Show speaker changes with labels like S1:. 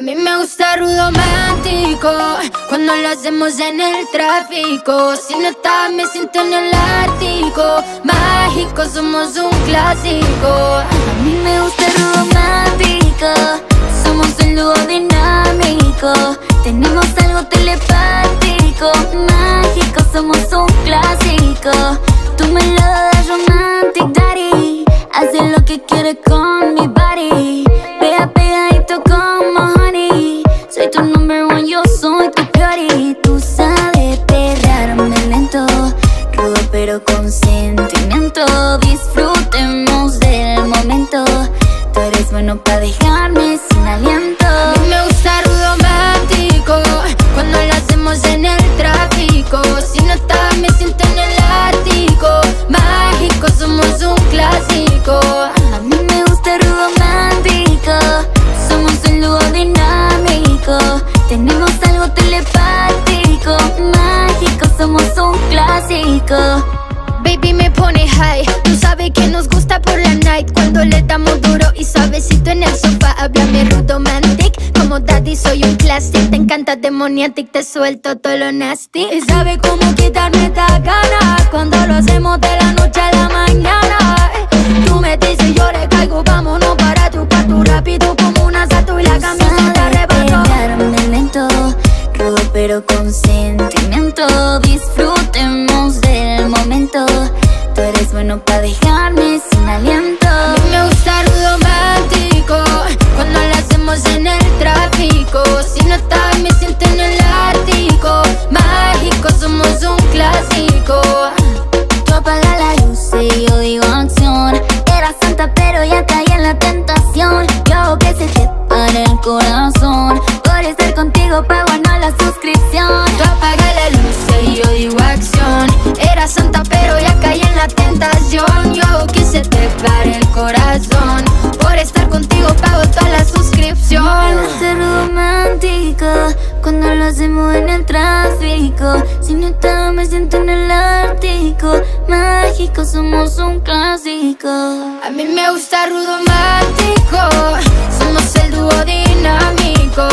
S1: A mí me gusta romántico Cuando lo hacemos en el tráfico. Si no estás me siento en el ártico Mágico, somos un clásico.
S2: A mí me gusta romántico Somos un dúo dinámico. Tenemos algo telepático Mágico, somos un clásico. Tú me lo das romantic, daddy Hace lo que quieres con pero con sentimiento. Disfrutemos del momento. Tú eres bueno para dejarme
S1: clásico Baby me pone high. Tú sabes que nos gusta por la night. Cuando le damos duro y suavecito en el sofá Háblame romantic Como daddy soy un classic. Te encanta demoniatic Te suelto todo lo nasty.
S2: Y sabe cómo quitarme esta gana. Cuando lo hacemos de la noche a la mañana.
S1: Tú me dices yo le caigo Vámonos para tu cuarto. Rápido Como una sato y la camiseta
S2: Rudo pero con sentimiento. Disfrutemos bueno para dejarme sin aliento.
S1: A mí me gusta romántico Cuando lo hacemos en el tráfico. Si no estás me siento en el ártico Mágico, somos un clásico.
S2: Tú apaga la luz y yo digo acción. Era santa pero ya caí en la tentación. Yo hago que se te pare el corazón. Por estar contigo pago no
S1: tentación Yo hago que se te pare el corazón. Por estar contigo pago toda la suscripción.
S2: Me ser romántico Cuando lo hacemos en el tráfico. Si no estás me siento en el ártico. Mágico, somos un clásico.
S1: A mí me gusta romántico Somos el dúo dinámico